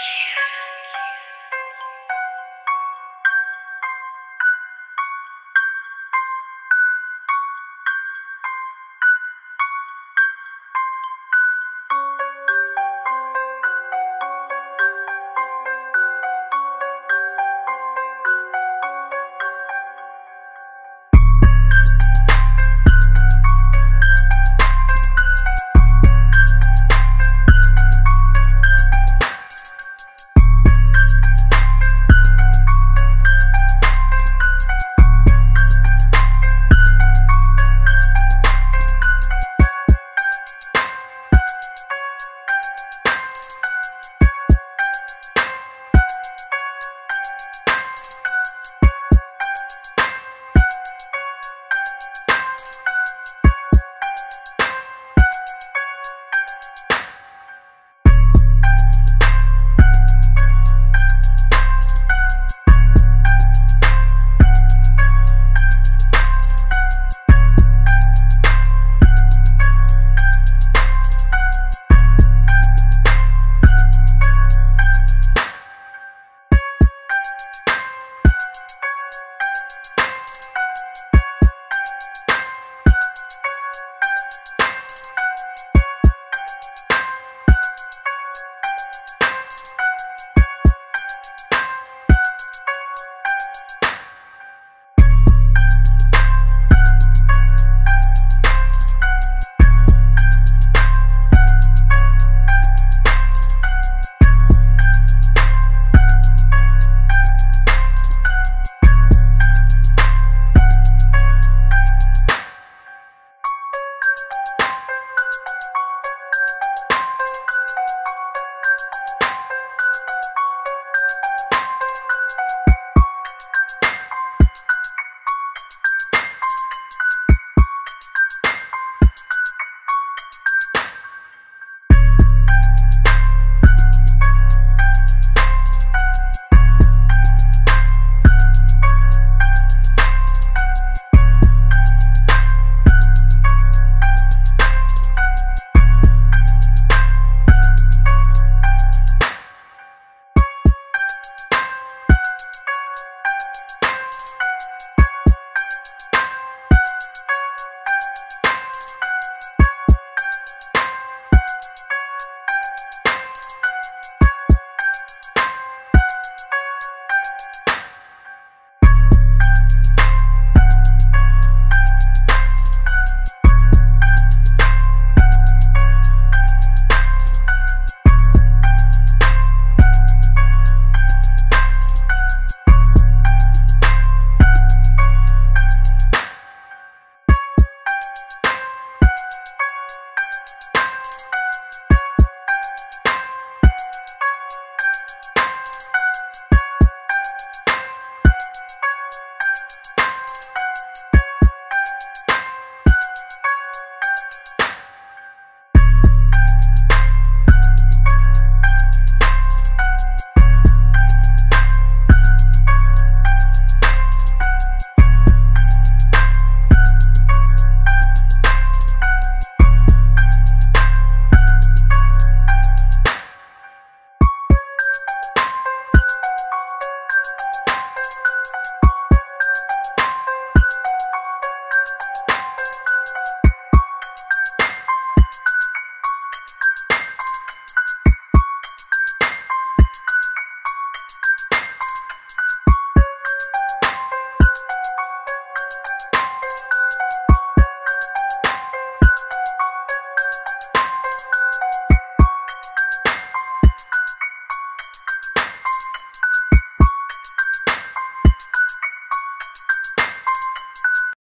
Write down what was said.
cute.